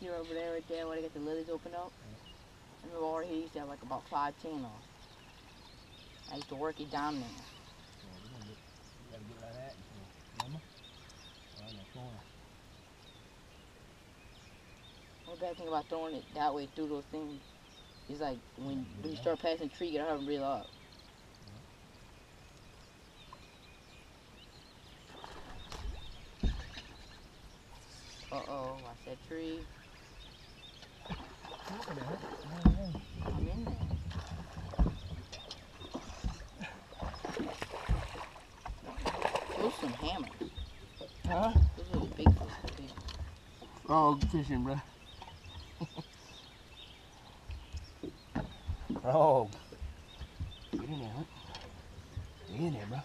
here over there, right there, where they got the lilies open up. I remember over here used to have like about five, 'em. I used to work it down there. Yeah, we're gonna get, we gotta get like that. so, Remember? Right in that corner. One bad thing about throwing it that way through those things is like when, when you start passing the tree, you gotta have them reel up. Uh oh, watch that tree. Look at that. Yeah, I'm in there. Those some hammers. Huh? Those are the big fish. Big. Oh, fishing, bro. oh. Get in there, huh? Get in there, bro.